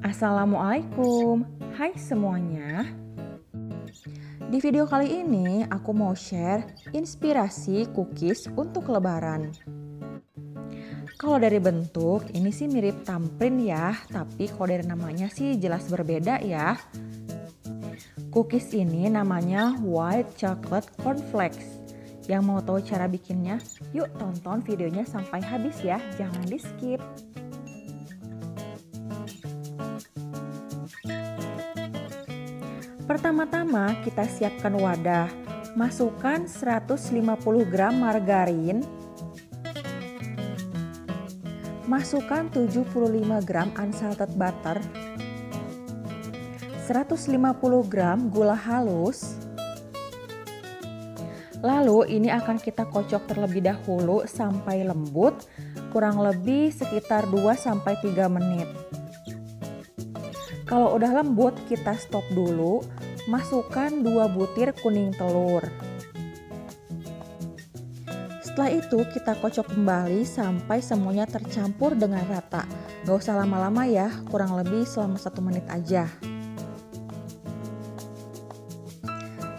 Assalamualaikum, hai semuanya. Di video kali ini aku mau share inspirasi cookies untuk lebaran. Kalau dari bentuk ini sih mirip tamprin ya, tapi kalau dari namanya sih jelas berbeda ya. Cookies ini namanya white chocolate cornflakes. Yang mau tahu cara bikinnya, yuk tonton videonya sampai habis ya, jangan di skip. Pertama-tama kita siapkan wadah. Masukkan 150 gram margarin. Masukkan 75 gram unsalted butter. 150 gram gula halus. Lalu ini akan kita kocok terlebih dahulu sampai lembut, kurang lebih sekitar 2 sampai 3 menit. Kalau udah lembut, kita stop dulu. Masukkan 2 butir kuning telur. Setelah itu kita kocok kembali sampai semuanya tercampur dengan rata. Gak usah lama-lama ya, kurang lebih selama satu menit aja.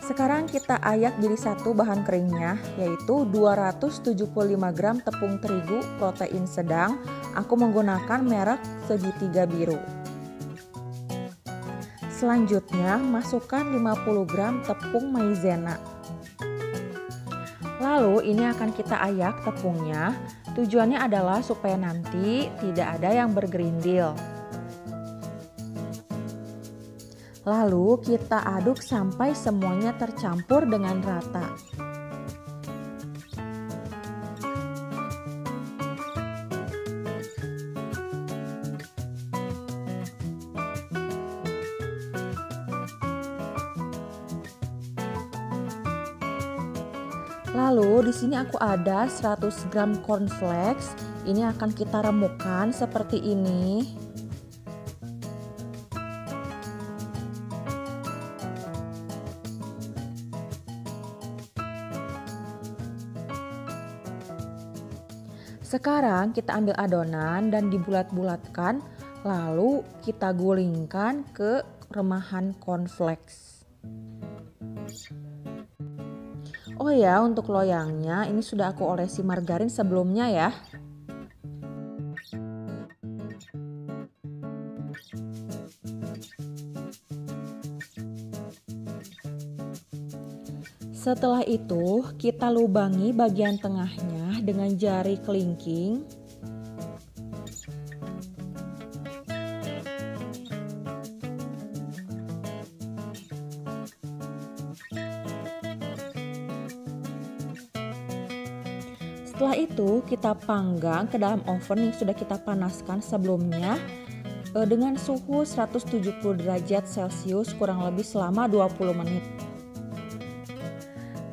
Sekarang kita ayak jadi satu bahan keringnya, yaitu 275 gram tepung terigu protein sedang. Aku menggunakan merek segitiga biru. Selanjutnya, masukkan 50 gram tepung maizena. Lalu ini akan kita ayak tepungnya. Tujuannya adalah supaya nanti tidak ada yang bergerindil. Lalu kita aduk sampai semuanya tercampur dengan rata. Lalu di sini aku ada 100 gram cornflakes. Ini akan kita remukkan seperti ini. Sekarang kita ambil adonan dan dibulat-bulatkan, lalu kita gulingkan ke remahan cornflakes. Oh ya, untuk loyangnya ini sudah aku olesi margarin sebelumnya ya. Setelah itu, kita lubangi bagian tengahnya dengan jari kelingking Setelah itu kita panggang ke dalam oven yang sudah kita panaskan sebelumnya eh, dengan suhu 170 derajat celcius kurang lebih selama 20 menit.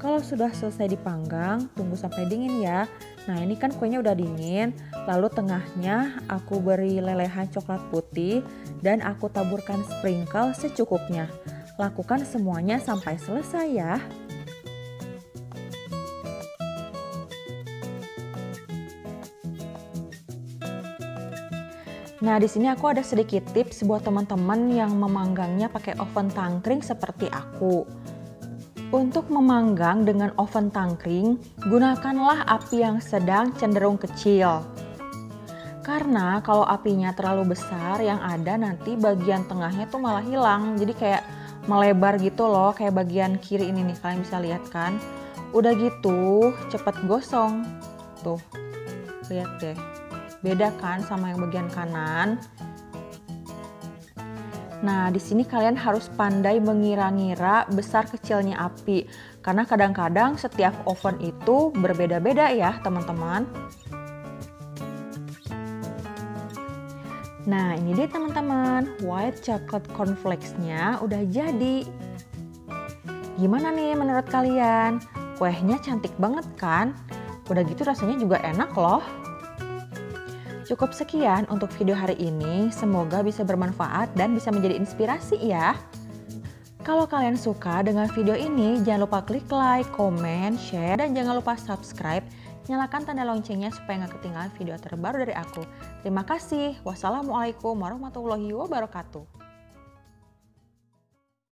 Kalau sudah selesai dipanggang, tunggu sampai dingin ya. Nah ini kan kuenya udah dingin, lalu tengahnya aku beri lelehan coklat putih dan aku taburkan sprinkle secukupnya. Lakukan semuanya sampai selesai ya. Nah, di sini aku ada sedikit tips buat teman-teman yang memanggangnya pakai oven tangkring seperti aku. Untuk memanggang dengan oven tangkring, gunakanlah api yang sedang cenderung kecil. Karena kalau apinya terlalu besar, yang ada nanti bagian tengahnya tuh malah hilang. Jadi kayak melebar gitu loh, kayak bagian kiri ini nih, kalian bisa lihat kan. Udah gitu, cepet gosong. Tuh, lihat deh beda kan sama yang bagian kanan. Nah, di sini kalian harus pandai mengira-ngira besar kecilnya api karena kadang-kadang setiap oven itu berbeda-beda ya, teman-teman. Nah, ini dia teman-teman, white chocolate cornflakes-nya udah jadi. Gimana nih menurut kalian? Kuehnya cantik banget kan? Udah gitu rasanya juga enak loh. Cukup sekian untuk video hari ini. Semoga bisa bermanfaat dan bisa menjadi inspirasi ya. Kalau kalian suka dengan video ini, jangan lupa klik like, comment, share, dan jangan lupa subscribe nyalakan tanda loncengnya supaya nggak ketinggalan video terbaru dari aku. Terima kasih. Wassalamualaikum warahmatullahi wabarakatuh.